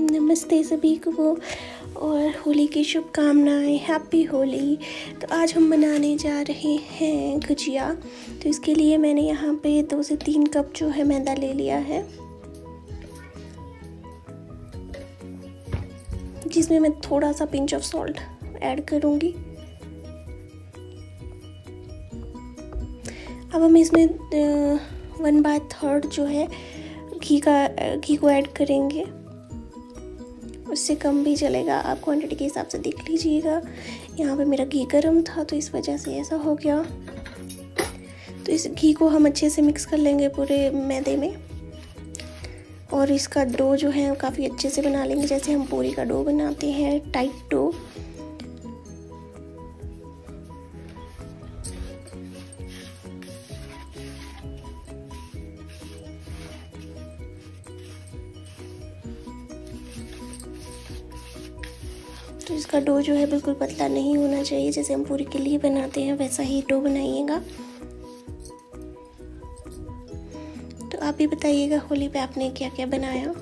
नमस्ते सभी को। और होली की शुभकामनाएँ हैप्पी होली। तो आज हम बनाने जा रहे हैं गुजिया। तो इसके लिए मैंने यहाँ पे दो से तीन कप जो है मैदा ले लिया है। जिसमें मैं थोड़ा सा पिंच ऑफ़ सॉल्ट ऐड करूँगी। अब हम इसमें वन बाय थर्ड जो है, घी का घी को ऐड करेंगे। उससे कम भी चलेगा। आप क्वांटिटी के हिसाब से देख लीजिएगा। यहाँ पे मेरा घी गर्म था तो इस वजह से ऐसा हो गया। तो इस घी को हम अच्छे से मिक्स कर लेंगे पूरे मैदे में। और इसका डो जो है काफ़ी अच्छे से बना लेंगे। जैसे हम पूरी का डो बनाते हैं टाइट डो तो इसका डो जो है बिल्कुल पतला नहीं होना चाहिए। जैसे हम पूरी के लिए बनाते हैं, वैसा ही डो बनाइएगा। तो आप भी बताइएगा होली पे आपने क्या क्या बनाया।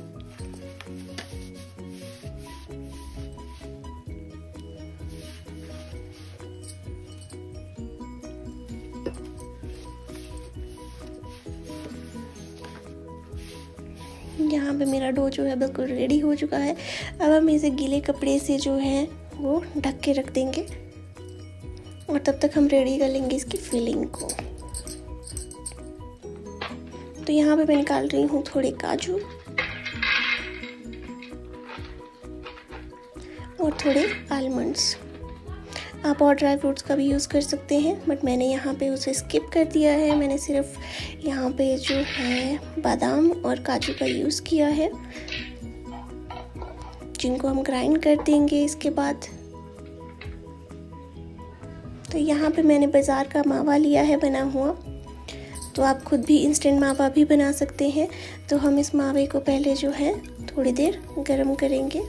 यहाँ पे मेरा डो जो है बिल्कुल रेडी हो चुका है। अब हम इसे गीले कपड़े से जो है वो ढक के रख देंगे। और तब तक हम रेडी कर लेंगे इसकी फिलिंग को। तो यहाँ पे मैं निकाल रही हूँ थोड़े काजू। और थोड़े आलमंड्स आप और ड्राई फ्रूट्स का भी यूज़ कर सकते हैं, बट मैंने यहाँ पे उसे स्किप कर दिया है। मैंने सिर्फ़ यहाँ पे जो है बादाम और काजू का यूज़ किया है, जिनको हम ग्राइंड कर देंगे इसके बाद। तो यहाँ पे मैंने बाज़ार का मावा लिया है, बना हुआ। तो आप खुद भी इंस्टेंट मावा भी बना सकते हैं। तो हम इस मावे को पहले जो है थोड़ी देर गर्म करेंगे।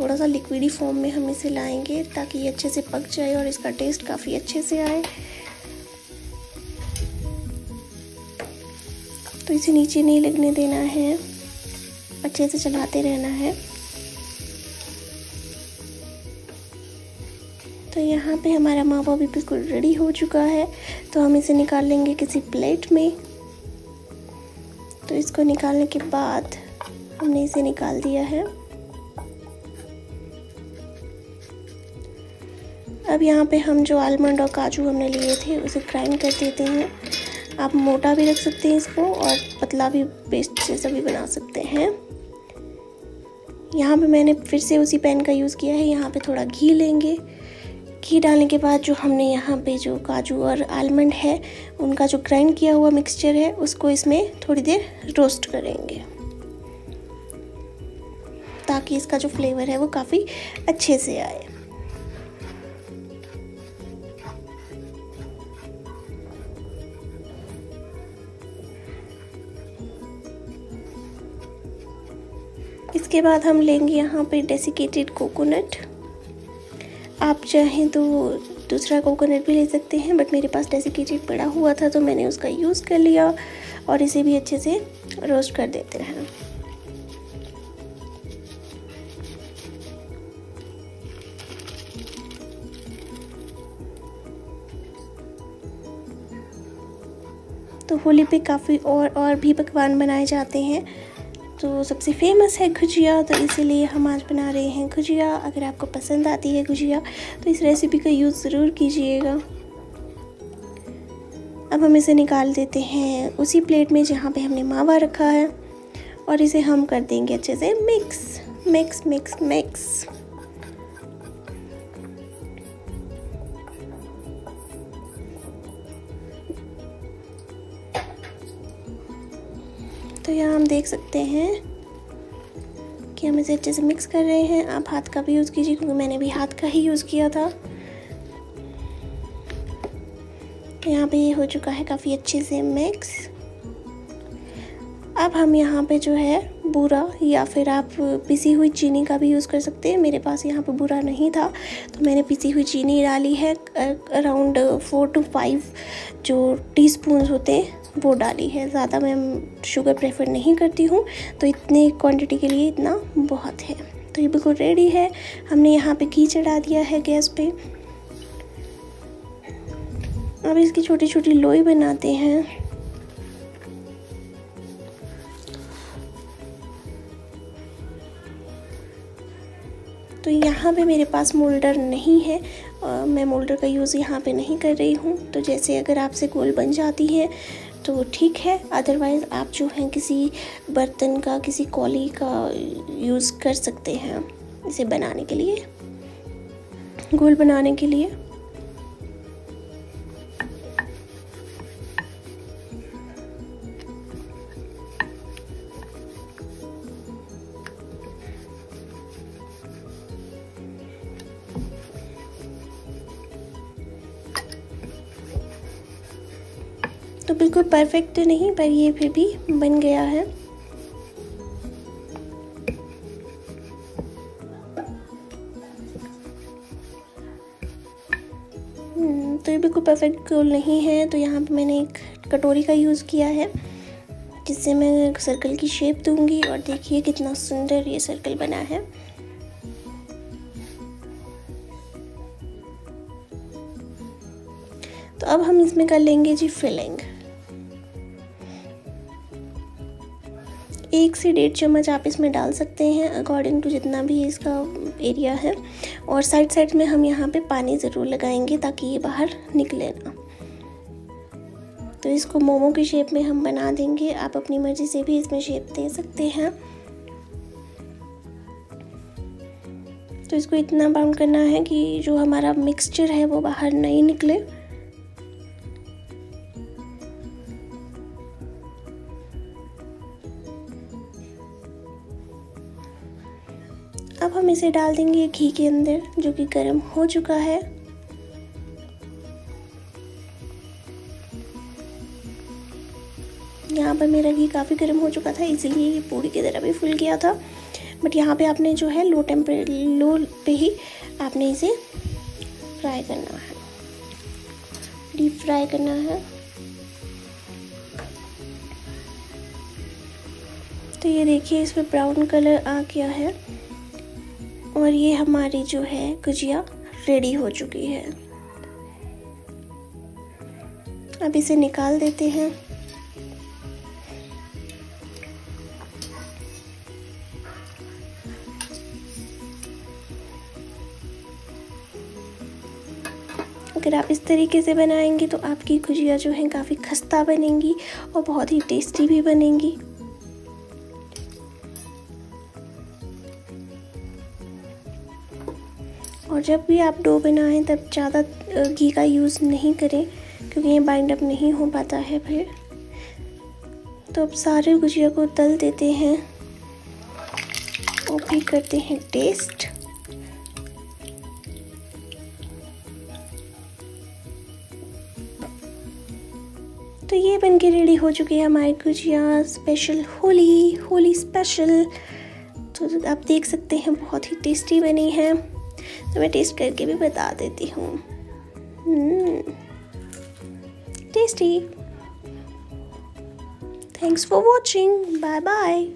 थोड़ा सा लिक्विडी फॉर्म में हम इसे लाएँगे ताकि ये अच्छे से पक जाए और इसका टेस्ट काफ़ी अच्छे से आए। तो इसे नीचे नहीं लगने देना है। अच्छे से चलाते रहना है। तो यहाँ पे हमारा मावा भी बिल्कुल रेडी हो चुका है। तो हम इसे निकाल लेंगे किसी प्लेट में। तो इसको निकालने के बाद हमने इसे निकाल दिया है। अब यहाँ पे हम जो आलमंड और काजू हमने लिए थे, उसे ग्राइंड कर देते हैं। आप मोटा भी रख सकते हैं इसको और पतला भी पेस्ट जैसा भी बना सकते हैं। यहाँ पे मैंने फिर से उसी पैन का यूज़ किया है। यहाँ पे थोड़ा घी लेंगे। घी डालने के बाद जो हमने यहाँ पे जो काजू और आलमंड है, उनका जो ग्राइंड किया हुआ मिक्सचर है, उसको इसमें थोड़ी देर रोस्ट करेंगे। ताकि इसका जो फ्लेवर है वो काफ़ी अच्छे से आए। इसके बाद हम लेंगे यहाँ पे डेसिकेटेड कोकोनट आप चाहें तो दूसरा कोकोनट भी ले सकते हैं बट मेरे पास डेसिकेटेड पड़ा हुआ था तो मैंने उसका यूज़ कर लिया और इसे भी अच्छे से रोस्ट कर देते हैं तो होली पे काफ़ी और और भी पकवान बनाए जाते हैं। तो सबसे फ़ेमस है गुजिया तो इसीलिए हम आज बना रहे हैं गुजिया। अगर आपको पसंद आती है गुजिया तो इस रेसिपी का यूज़ ज़रूर कीजिएगा। अब हम इसे निकाल देते हैं। उसी प्लेट में जहाँ पे हमने मावा रखा है, और इसे हम कर देंगे अच्छे से मिक्स मिक्स मिक्स मिक्स तो यहाँ हम देख सकते हैं कि हम इसे अच्छे से मिक्स कर रहे हैं। आप हाथ का भी यूज़ कीजिए, क्योंकि मैंने भी हाथ का ही यूज़ किया था। यहाँ पे हो चुका है काफ़ी अच्छे से मिक्स अब हम यहाँ पे जो है बूरा या फिर आप पिसी हुई चीनी का भी यूज़ कर सकते हैं। मेरे पास यहाँ पे बूरा नहीं था तो मैंने पिसी हुई चीनी डाली है अराउंड फोर टू फाइव जो टीस्पून होते हैं। वो डाली है। ज़्यादा मैं शुगर प्रेफर नहीं करती हूँ तो इतने क्वांटिटी के लिए इतना बहुत है। तो ये बिल्कुल रेडी है। हमने यहाँ पे घी चढ़ा दिया है गैस पे। अब इसकी छोटी छोटी लोई बनाते हैं। तो यहाँ पे मेरे पास मोल्डर नहीं है। आ, मैं मोल्डर का यूज़ यहाँ पे नहीं कर रही हूँ। तो जैसे अगर आपसे गोल बन जाती है तो ठीक है अदरवाइज़ आप जो हैं किसी बर्तन का, किसी कॉली का यूज़ कर सकते हैं इसे बनाने के लिए गोल बनाने के लिए। तो बिल्कुल परफेक्ट नहीं पर ये फिर भी बन गया है। हम्म, तो ये बिल्कुल परफेक्ट गोल नहीं है। तो यहाँ पे मैंने एक कटोरी का यूज़ किया है जिससे मैं सर्कल की शेप दूँगी और देखिए कितना सुंदर ये सर्कल बना है। तो अब हम इसमें कर लेंगे जी फिलिंग एक से डेढ़ चम्मच आप इसमें डाल सकते हैं अकॉर्डिंग टू जितना भी इसका एरिया है। और साइड साइड में हम यहाँ पे पानी ज़रूर लगाएँगे ताकि ये बाहर निकले ना। तो इसको मोमो की शेप में हम बना देंगे। आप अपनी मर्ज़ी से भी इसमें शेप दे सकते हैं। तो इसको इतना बाउंड करना है कि जो हमारा मिक्सचर है वो बाहर नहीं निकले। हम इसे डाल देंगे घी के अंदर, जो कि गर्म हो चुका है। यहाँ पर मेरा घी काफ़ी गर्म हो चुका था, इसीलिए ये पूरी की तरह भी फुल गया था। बट यहाँ पे आपने जो है लो टेम्परे लो पे ही आपने इसे फ्राई करना है। डीप फ्राई करना है। तो ये देखिए, इसमें ब्राउन कलर आ गया है। और ये हमारी जो है गुजिया रेडी हो चुकी है। अब इसे निकाल देते हैं। अगर आप इस तरीके से बनाएँगे तो आपकी गुजिया जो है काफ़ी खस्ता बनेंगी और बहुत ही टेस्टी भी बनेंगी। और जब भी आप डो बनाएँ, तब ज़्यादा घी का यूज़ नहीं करें, क्योंकि ये बाइंड अप नहीं हो पाता है फिर। तो अब सारे गुजिया को तल देते हैं और फिर करते हैं टेस्ट तो ये बन के रेडी हो चुकी है हमारी गुजिया स्पेशल होली होली स्पेशल तो आप देख सकते हैं, बहुत ही टेस्टी बनी है। तो मैं टेस्ट करके भी बता देती हूँ। Tasty thanks for watching bye bye